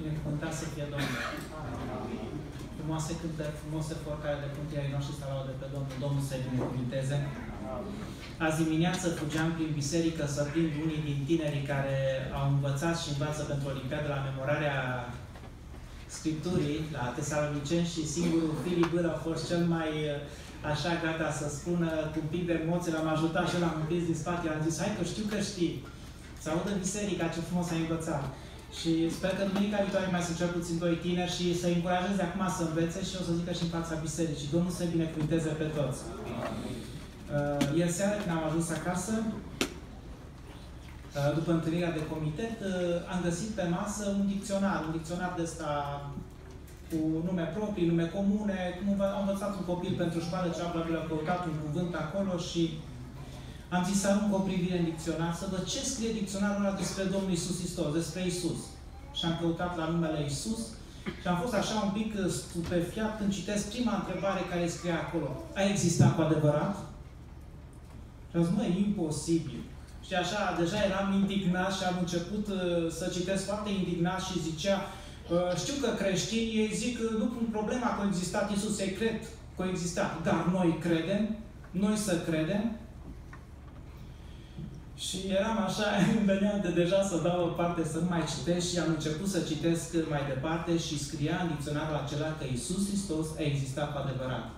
Binecuvântat să fie Domnul. Frumoase cântări, frumoase for care de cântării noștri să laudă pe Domnul. Domnul să-i binecuvinteze. Azi dimineață fugeam prin biserică să prind unii din tinerii care au învățat și învață pentru Olimpiada la memorarea Scripturii la Tesaloniceni și singurul Filip Bâr a fost cel mai așa gata să spună cu un pic de emoție, l-am ajutat și l-am împins din spate, am zis, hai că știu că știi, să audă biserica ce frumos ai învățat. Și sper că duminica viitoare mai sunt cel puțin doi tineri și să încurajeze acum să învețe și o să zică și în fața bisericii. Domnul să binecuvinteze pe toți. Uh, ieri seara, când am ajuns acasă, uh, după întâlnirea de comitet, uh, am găsit pe masă un dicționar, un dicționar de ăsta cu nume proprii, nume comune, cum am învățat un copil pentru școală ce a căutat un cuvânt acolo și am zis să arunc o privire în dicționar, să văd ce scrie dicționarul ăla despre Domnul Isus Hristos, despre Isus. Și am căutat la numele Isus și am fost așa un pic uh, stupefiat când citesc prima întrebare care scrie acolo. A existat cu adevărat? Și am zis, mă, e imposibil. Și așa, deja eram indignat și am început uh, să citesc foarte indignat și zicea, uh, știu că creștinii ei zic, nu pun problema că a existat Isus, ei cred că a existat, dar noi credem, noi să credem, și eram așa, îmi venea de deja să dau o parte să nu mai citesc și am început să citesc mai departe și scria în dicționarul acela că Isus Hristos a existat cu adevărat.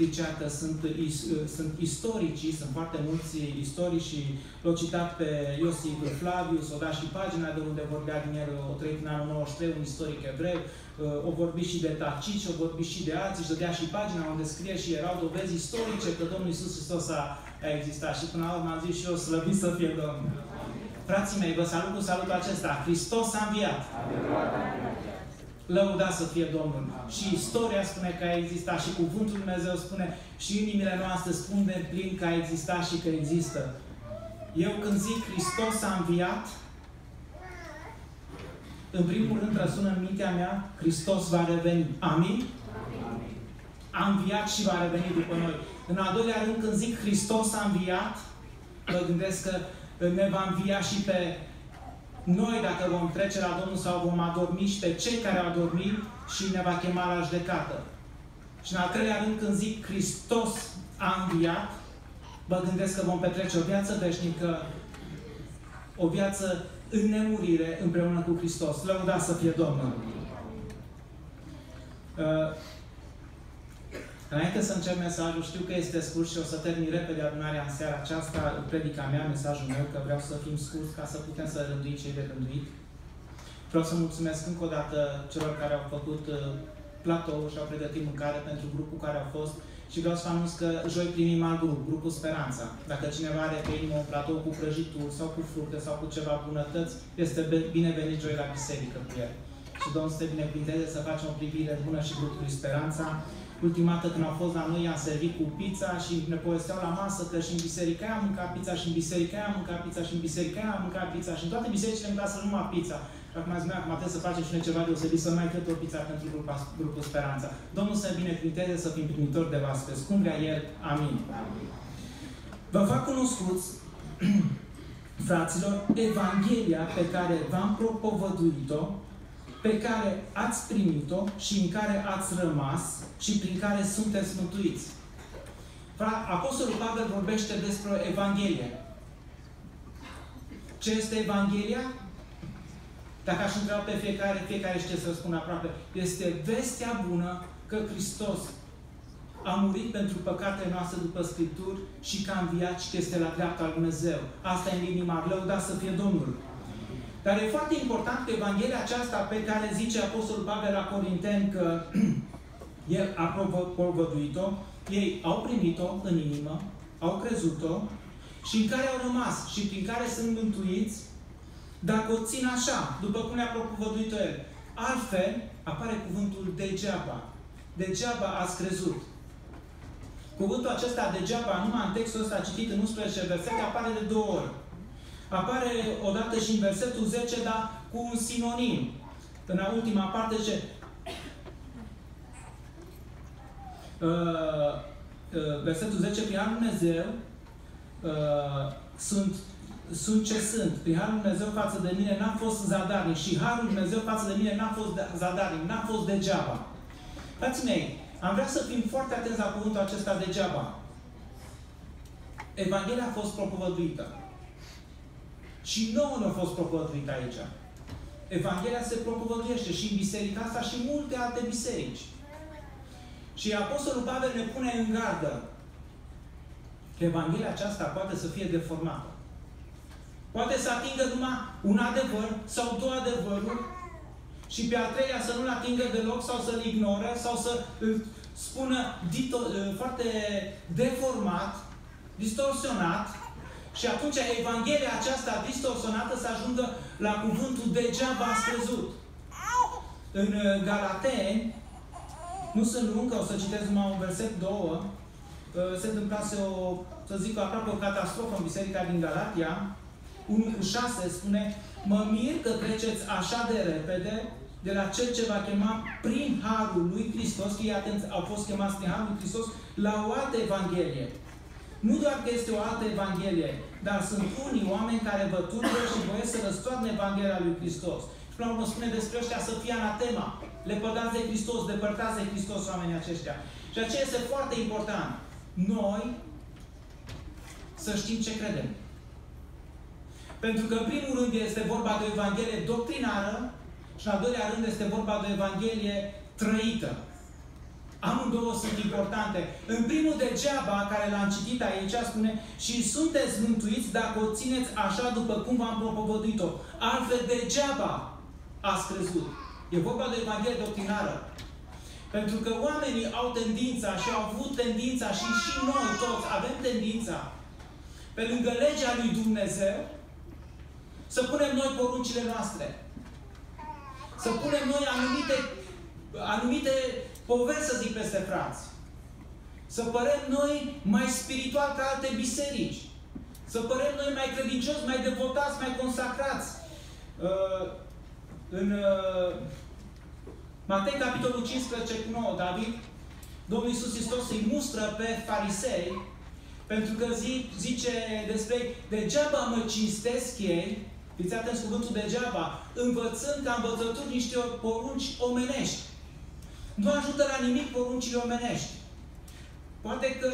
Zicea că sunt, is, sunt istoricii, sunt foarte mulți istorici și l-au citat pe Iosif Flavius, o dat și pagina de unde vorbea din el, o trăit în anul 93, un istoric evreu, o vorbi și de Tacici, o vorbi și de alții, și dădea și pagina unde scrie și erau dovezi istorice că Domnul Isus Hristos a a existat. Și până la urmă am zis și eu, slăvit să fie Domnul. Frații mei, vă salut cu salutul acesta. Hristos a înviat. Lăuda să fie Domnul. Și istoria spune că a existat și Cuvântul Dumnezeu spune și inimile noastre spun de plin că a existat și că există. Eu când zic Hristos a înviat, în primul rând răsună în mintea mea, Hristos va reveni. Amin? A înviat și va reveni după noi. În al doilea rând, când zic Hristos a înviat, mă gândesc că ne va învia și pe noi dacă vom trece la Domnul sau vom adormi și pe cei care au dormit și ne va chema la judecată. Și în al treilea rând, când zic Hristos a înviat, mă gândesc că vom petrece o viață veșnică, o viață în nemurire împreună cu Hristos. Lăuda să fie Domnul! Uh, Înainte să încep mesajul, știu că este scurt și o să termin repede adunarea în seara aceasta, predica mea, mesajul meu, că vreau să fim scurt ca să putem să rânduim cei de rânduit. Vreau să mulțumesc încă o dată celor care au făcut uh, platou și au pregătit mâncare pentru grupul care a fost și vreau să anunț că joi primim alt grup, grupul Speranța. Dacă cineva are pe inimă un platou cu prăjituri sau cu fructe sau cu ceva bunătăți, este binevenit joi la biserică cu el. Și Domnul să te binecuvinteze să facem o privire bună și grupului Speranța. Ultima dată când au fost la noi, am servit cu pizza și ne povesteau la masă că și în biserica aia am mâncat pizza și în biserica aia am mâncat pizza și în biserica aia am mâncat pizza și în toate bisericile am să numai pizza. Și acum zic, acum trebuie să facem și noi ceva deosebit, să mai cred o pizza pentru grupul, grupul Speranța. Domnul să binecuvinteze să fim primitori de vaspes. Cum vrea El. Amin. Vă fac cunoscuți, fraților, Evanghelia pe care v-am propovăduit-o pe care ați primit-o și în care ați rămas și prin care sunteți mântuiți. Apostolul Pavel vorbește despre Evanghelie. Ce este Evanghelia? Dacă aș întreba pe fiecare, fiecare știe să răspundă aproape. Este vestea bună că Hristos a murit pentru păcatele noastre după Scripturi și că a înviat și că este la dreapta lui Dumnezeu. Asta e în inima lăuda să fie Domnul. Dar e foarte important că Evanghelia aceasta pe care zice Apostolul Pavel la Corinteni că el a propovăduit-o, ei au primit-o în inimă, au crezut-o și în care au rămas și prin care sunt mântuiți, dacă o țin așa, după cum le-a propovăduit-o el. Altfel, apare cuvântul degeaba. Degeaba ați crezut. Cuvântul acesta degeaba, numai în textul ăsta citit în 11 versete, apare de două ori. Apare odată și în versetul 10, dar cu un sinonim. În ultima parte ce uh, uh, versetul 10, prin Dumnezeu uh, sunt sunt ce sunt. Prin Harul Dumnezeu față de mine n-a fost zadarnic și Harul Dumnezeu față de mine n-a fost zadarnic, n-a fost degeaba. Frații mei, am vrea să fim foarte atenți la cuvântul acesta degeaba. Evanghelia a fost propovăduită. Și nouă nu a fost propovăduită aici. Evanghelia se propovăduiește și în biserica asta și în multe alte biserici. Și Apostolul Pavel ne pune în gardă că Evanghelia aceasta poate să fie deformată. Poate să atingă numai un adevăr sau două adevăruri și pe al treilea să nu-l atingă deloc sau să-l ignore sau să îl spună dito, foarte deformat, distorsionat și atunci Evanghelia aceasta distorsionată să ajungă la cuvântul degeaba a scăzut. În uh, Galateni, nu sunt lung, o să citesc numai un verset, două, uh, se întâmplase o, să zic, aproape o catastrofă în biserica din Galatia, 1 cu 6 spune, mă mir că treceți așa de repede de la cel ce va chema prin Harul lui Hristos, că ei atenți, au fost chemați prin Harul lui Hristos, la o altă Evanghelie. Nu doar că este o altă Evanghelie, dar sunt unii oameni care vă turbe și voiesc să răstoarne Evanghelia lui Hristos. Și până la urmă spune despre ăștia să fie anatema. Lepădați de Hristos, depărtați de Hristos oamenii aceștia. Și aceea este foarte important. Noi să știm ce credem. Pentru că, în primul rând, este vorba de o Evanghelie doctrinară și, în al doilea rând, este vorba de o Evanghelie trăită. Amândouă sunt importante. În primul degeaba, care l-am citit aici, spune și sunteți mântuiți dacă o țineți așa după cum v-am propovăduit-o. Altfel degeaba ați crezut. E vorba de Evanghelie doctrinară. Pentru că oamenii au tendința și au avut tendința și și noi toți avem tendința pe lângă legea lui Dumnezeu să punem noi poruncile noastre. Să punem noi anumite, anumite poveri, să zic, peste frați. Să părem noi mai spiritual ca alte biserici. Să părem noi mai credincioși, mai devotați, mai consacrați. Uh, în uh, Matei, capitolul 15 cu 9, David, Domnul Iisus Hristos îi mustră pe farisei pentru că zi, zice despre ei, degeaba mă cinstesc ei, fiți atenți cuvântul degeaba, învățând ca învățături niște porunci omenești. Nu ajută la nimic poruncile omenești. Poate că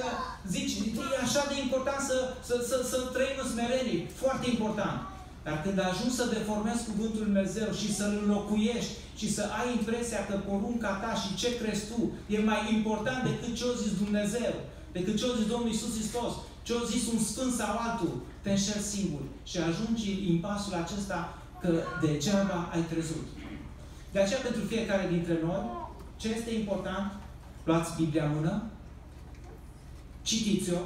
zici, e așa de important să, să, să, să trăim în smerenie. Foarte important. Dar când ajungi să deformezi Cuvântul Lui Dumnezeu și să-L înlocuiești și să ai impresia că porunca ta și ce crezi tu e mai important decât ce a zis Dumnezeu, decât ce a zis Domnul Isus Hristos, ce a zis un sfânt sau altul, te înșeli singur și ajungi în pasul acesta că degeaba ai crezut. De aceea, pentru fiecare dintre noi, ce este important? Luați Biblia în mână, citiți-o,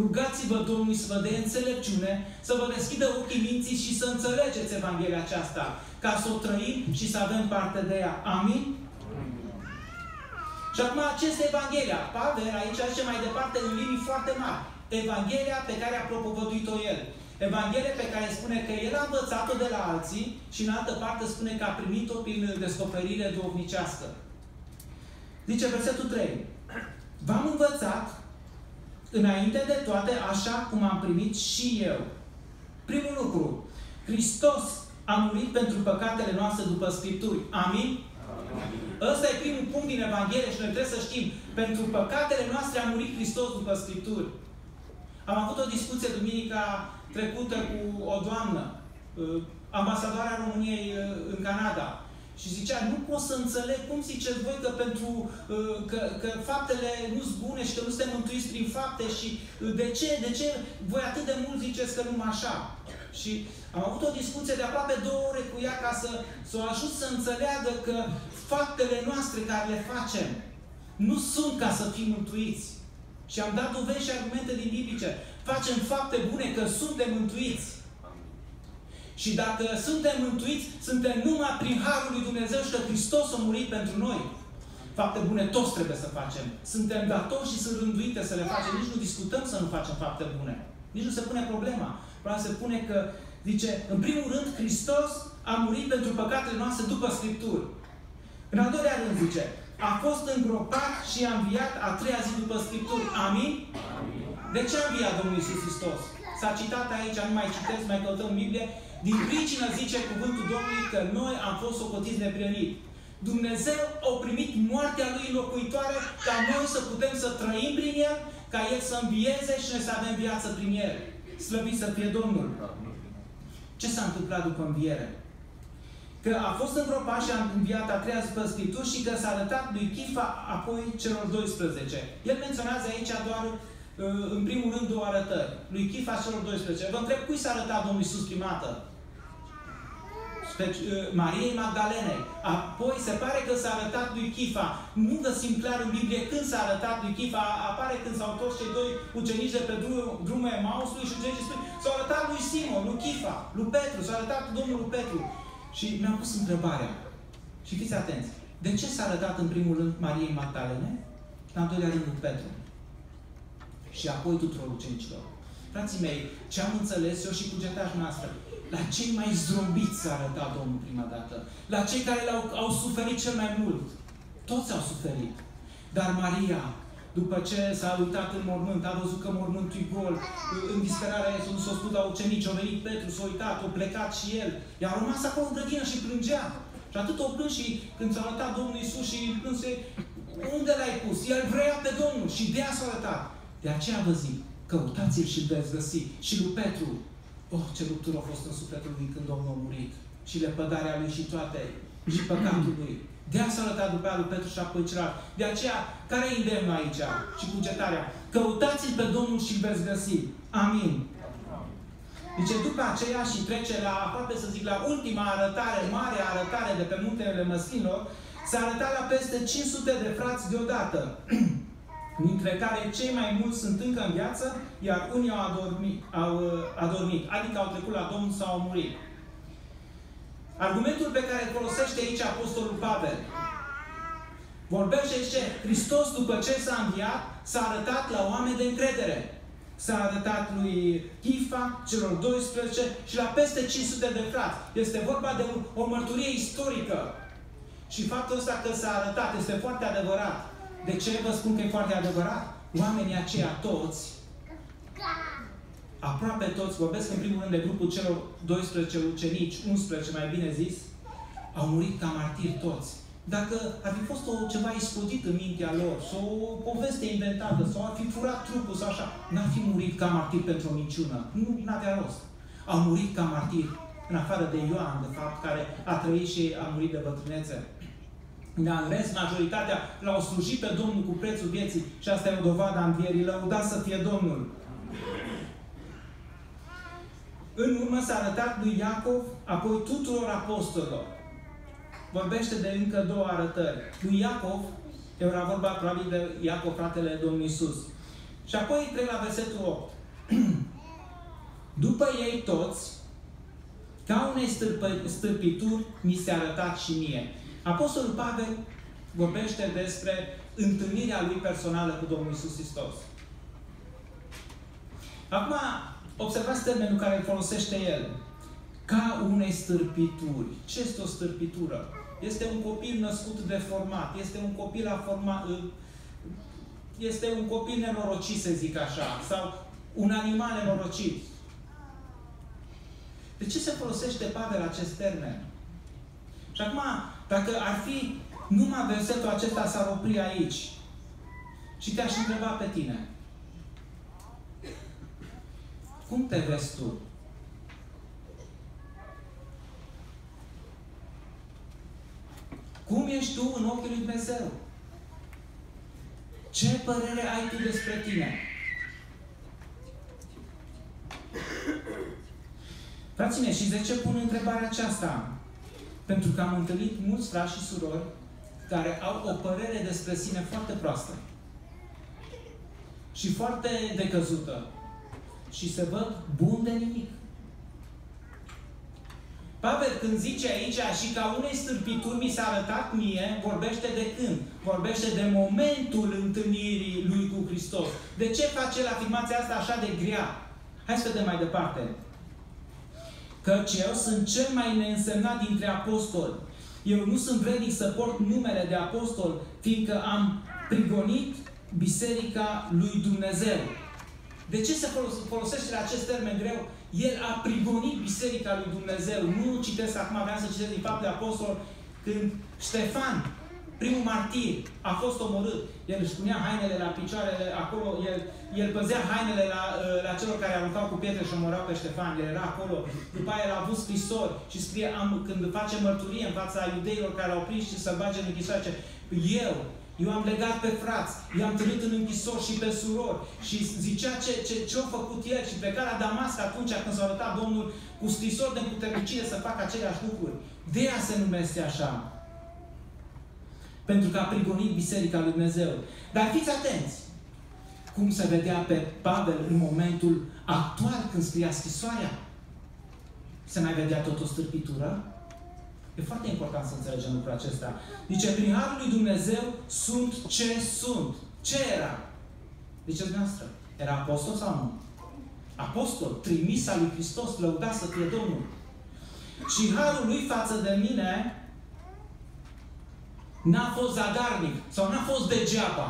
rugați-vă Domnului să vă dea înțelepciune, să vă deschidă ochii minții și să înțelegeți Evanghelia aceasta, ca să o trăim și să avem parte de ea. Amin? Și acum, ce este Evanghelia? Pavel aici zice mai departe în linii foarte mari. Evanghelia pe care a propovăduit-o el. Evanghelia pe care spune că el a învățat-o de la alții și în altă parte spune că a primit-o prin descoperire duhovnicească. Zice versetul 3. V-am învățat înainte de toate așa cum am primit și eu. Primul lucru. Hristos a murit pentru păcatele noastre după Scripturi. Amin? Amin. Ăsta e primul punct din Evanghelie și noi trebuie să știm. Pentru păcatele noastre a murit Hristos după Scripturi. Am avut o discuție duminica trecută cu o doamnă, uh, ambasadoarea României uh, în Canada. Și zicea, nu pot să înțeleg cum ziceți voi că pentru uh, că, că faptele nu sunt bune și că nu suntem mântuiți prin fapte și de ce, de ce voi atât de mult ziceți că numai așa? Și am avut o discuție de aproape două ore cu ea ca să, să o ajut să înțeleagă că faptele noastre care le facem nu sunt ca să fim mântuiți. Și am dat dovezi și argumente din biblice. Facem fapte bune că suntem mântuiți. Și dacă suntem mântuiți, suntem numai prin Harul lui Dumnezeu și că Hristos a murit pentru noi. Fapte bune toți trebuie să facem. Suntem datori și sunt rânduite să le facem. Nici nu discutăm să nu facem fapte bune. Nici nu se pune problema. Problema se pune că, zice, în primul rând, Hristos a murit pentru păcatele noastre după Scripturi. În al doilea rând, zice, a fost îngropat și a înviat a treia zi după Scripturi. Amin? Amin. De ce a înviat Domnul Iisus Hristos? s-a citat aici, nu mai citesc, mai căutăm în Biblie, din pricină zice cuvântul Domnului că noi am fost socotiți neprionit. Dumnezeu a primit moartea Lui înlocuitoare ca noi să putem să trăim prin El, ca El să învieze și noi să avem viață prin El. Slăvit să fie Domnul! Ce s-a întâmplat după înviere? Că a fost îngropat și a înviat a treia după Scripturi și că s-a arătat lui Chifa apoi celor 12. El menționează aici doar uh, în primul rând două arătări. Lui Chifa celor 12. Vă întreb cui s-a arătat Domnul Iisus prima dată? Deci, Mariei Magdalenei. Apoi se pare că s-a arătat lui Chifa. Nu găsim clar în Biblie când s-a arătat lui Chifa. Apare când s-au întors cei doi ucenici de pe drumul Emausului și ucenicii spun s-a arătat lui Simon, lui Chifa, lui Petru, s-a arătat Domnul Petru. Și mi-am pus întrebarea. Și fiți atenți. De ce s-a arătat în primul rând Mariei Magdalene? În al doilea rând lui Petru. Și apoi tuturor ucenicilor. Frații mei, ce am înțeles eu și cugetajul noastră, la cei mai zdrobiți s-a arătat Domnul prima dată. La cei care au au suferit cel mai mult. Toți au suferit. Dar Maria, după ce s-a uitat în mormânt, a văzut că mormântul e gol, în disperarea Iisus s-a spus la ucenici, a venit Petru, s-a uitat, a plecat și el. I-a rămas acolo în grădină și plângea. Și atât o plâns și când s-a arătat Domnul Iisus și plânse, unde l-ai pus? El vrea pe Domnul și de aia s-a arătat. De aceea vă zic, căutați-l și veți găsi. Și lui Petru, Oh, ce ruptură a fost în sufletul lui când Domnul a murit. Și lepădarea lui și toate, și păcatul lui. De a s-a arătat după aia lui Petru și apoi celălalt. De aceea, care e îndemnul aici? Și cugetarea. Căutați-l pe Domnul și îl veți găsi. Amin. Deci după aceea și trece la, aproape să zic, la ultima arătare, mare arătare de pe muntele Măslinilor, s-a arătat la peste 500 de frați deodată. dintre care cei mai mulți sunt încă în viață, iar unii au adormit, au uh, adormit adică au trecut la Domnul sau au murit. Argumentul pe care îl folosește aici Apostolul Pavel vorbește ce Hristos după ce s-a înviat s-a arătat la oameni de încredere. S-a arătat lui Chifa, celor 12 și la peste 500 de frați. Este vorba de o mărturie istorică. Și faptul ăsta că s-a arătat este foarte adevărat. De ce vă spun că e foarte adevărat? Oamenii aceia toți, aproape toți, vorbesc în primul rând de grupul celor 12 ucenici, 11 mai bine zis, au murit ca martiri toți. Dacă ar fi fost o, ceva iscodit în mintea lor, sau o poveste inventată, sau ar fi furat trupul sau așa, n-ar fi murit ca martiri pentru o minciună. Nu, n-avea rost. Au murit ca martiri, în afară de Ioan, de fapt, care a trăit și a murit de bătrânețe. În rest, majoritatea l-au slujit pe Domnul cu prețul vieții și asta e o dovadă a învierii. Lăudați să fie Domnul! În urmă s-a arătat lui Iacov, apoi tuturor apostolilor. Vorbește de încă două arătări. Lui Iacov, era vorba probabil de Iacov, fratele Domnului Isus. Și apoi trec la versetul 8. După ei toți, ca unei stârpituri, mi se arătat și mie. Apostolul Pavel vorbește despre întâlnirea lui personală cu Domnul Isus Hristos. Acum, observați termenul care îl folosește el. Ca unei stârpituri. Ce este o stârpitură? Este un copil născut deformat. Este un copil a forma, este un copil nenorocit, să zic așa. Sau un animal nenorocit. De ce se folosește Pavel acest termen? Și acum, dacă ar fi numai versetul acesta s-ar opri aici și te-aș întreba pe tine, cum te vezi tu? Cum ești tu în ochii lui Dumnezeu? Ce părere ai tu despre tine? Frații mei, și de ce pun întrebarea aceasta? Pentru că am întâlnit mulți frați și surori care au o părere despre sine foarte proastă și foarte decăzută și se văd bun de nimic. Pavel, când zice aici și ca unei stârpituri mi s-a arătat mie, vorbește de când? Vorbește de momentul întâlnirii lui cu Hristos. De ce face el afirmația asta așa de grea? Hai să vedem mai departe căci eu sunt cel mai neînsemnat dintre apostoli. Eu nu sunt vrednic să port numele de apostol, fiindcă am prigonit Biserica lui Dumnezeu. De ce se folosește acest termen greu? El a prigonit Biserica lui Dumnezeu. Nu citesc acum, vreau să citesc din fapte apostol, când Ștefan, primul martir, a fost omorât. El își punea hainele la picioarele acolo, el, el păzea hainele la, la celor care aruncau cu pietre și omorau pe Ștefan. El era acolo. După aia el a avut scrisori și scrie, am, când face mărturie în fața iudeilor care au prins și să bage în închisoare, eu, eu am legat pe frați, i-am trăit în închisori și pe surori. Și zicea ce, ce, ce a făcut el și pleca la Damasc atunci când s-a arătat Domnul cu scrisori de puternicie să facă aceleași lucruri. De ea se numește așa. Pentru că a prigonit Biserica lui Dumnezeu. Dar fiți atenți! Cum se vedea pe Pavel în momentul actual când scria scrisoarea? Se mai vedea tot o stârpitură? E foarte important să înțelegem lucrul acesta. Zice, prin Harul lui Dumnezeu sunt ce sunt. Ce era? Ziceți dumneavoastră, era apostol sau nu? Apostol, trimis al lui Hristos, lăudat să fie Domnul. Și Harul lui față de mine n-a fost zadarnic sau n-a fost degeaba.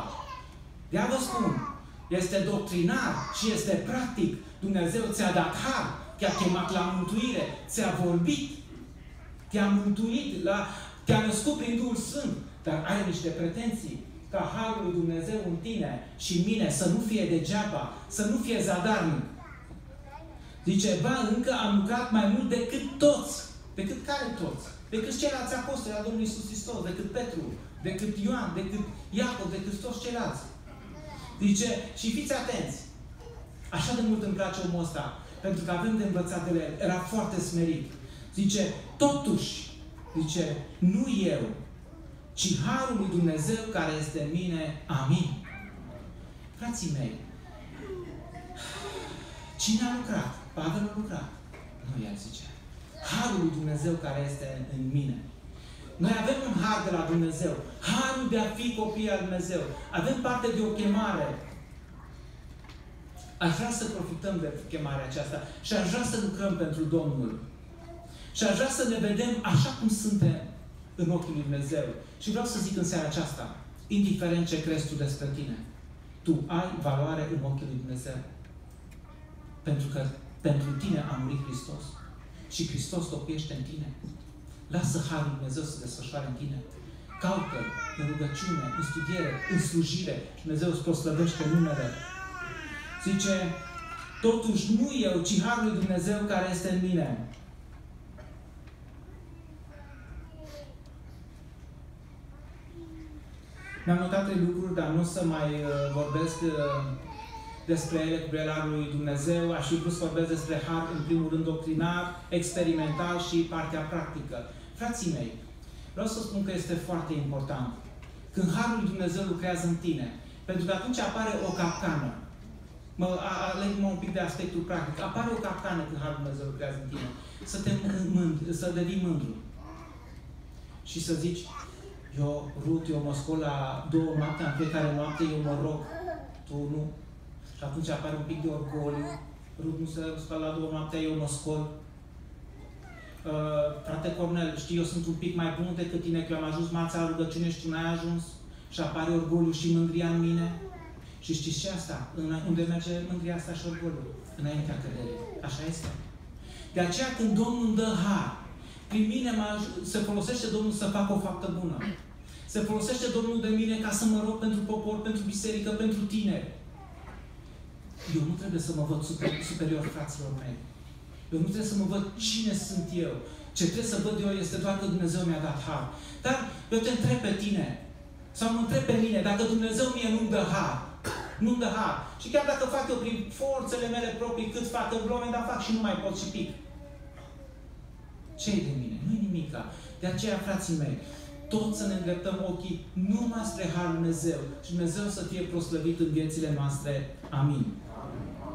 de vă spun, este doctrinar și este practic. Dumnezeu ți-a dat har, te-a chemat la mântuire, ți-a vorbit, te-a mântuit, la, te-a născut prin Duhul Sfânt, dar ai niște pretenții ca Harul lui Dumnezeu în tine și mine să nu fie degeaba, să nu fie zadarnic. Zice, ba, încă am lucrat mai mult decât toți. Decât care toți? Decât ceilalți apostoli al Domnului Iisus Hristos, decât Petru, decât Ioan, decât Iacov, decât toți ceilalți. Zice, și fiți atenți, așa de mult îmi place omul ăsta, pentru că avem de învățat de la el. Era foarte smerit. Zice, totuși, zice, nu eu, ci Harul lui Dumnezeu care este în mine. Amin. Frații mei, cine a lucrat? Pavel a lucrat. Nu el zice. Harul lui Dumnezeu care este în mine. Noi avem un har de la Dumnezeu. Harul de a fi copii al Dumnezeu. Avem parte de o chemare. Aș vrea să profităm de chemarea aceasta și aș vrea să lucrăm pentru Domnul. Și aș vrea să ne vedem așa cum suntem în ochii lui Dumnezeu. Și vreau să zic în seara aceasta, indiferent ce crezi tu despre tine, tu ai valoare în ochii lui Dumnezeu. Pentru că pentru tine a murit Hristos. Și Hristos locuiește în tine. Lasă Harul lui Dumnezeu să desfășoare în tine. caută în rugăciune, în studiere, în slujire și Dumnezeu îți proslăvește numele. Zice, totuși nu eu, ci Harul lui Dumnezeu care este în mine. Mi-am notat trei lucruri, dar nu o să mai uh, vorbesc uh, despre ele cu lui Dumnezeu. Aș fi vrut să vorbesc despre har, în primul rând, doctrinar, experimental și partea practică. Frații mei, vreau să spun că este foarte important. Când Harul lui Dumnezeu lucrează în tine, pentru că atunci apare o capcană. Mă aleg mă un pic de aspectul practic. Apare o capcană când Harul lui Dumnezeu lucrează în tine. Să te mândri, să devii mândru. Și să zici, eu, Ruth, eu mă scol la două noapte, în fiecare noapte eu mă rog, tu nu. Și atunci apare un pic de orgoliu. Ruth nu se scol la două noapte, eu mă scol. Uh, frate Cornel, știi, eu sunt un pic mai bun decât tine, că eu am ajuns mața la rugăciune și tu n-ai ajuns. Și apare orgoliu și mândria în mine. Și știți ce asta? În, unde merge mândria asta și orgoliu? Înaintea căderii. Așa este. De aceea când Domnul îmi dă har, prin mine se folosește Domnul să facă o faptă bună. Se folosește Domnul de mine ca să mă rog pentru popor, pentru biserică, pentru tine. Eu nu trebuie să mă văd super, superior fraților mei. Eu nu trebuie să mă văd cine sunt eu. Ce trebuie să văd eu este doar că Dumnezeu mi-a dat har. Dar eu te întreb pe tine, sau mă întreb pe mine, dacă Dumnezeu mie nu-mi dă har, nu-mi dă har. Și chiar dacă fac eu prin forțele mele proprii cât fac în lume, dar fac și nu mai pot și pic ce de mine? Nu-i nimica. De aceea, frații mei, tot să ne îndreptăm ochii numai spre Harul Dumnezeu și Dumnezeu să fie proslăvit în viețile noastre. Amin. Amin.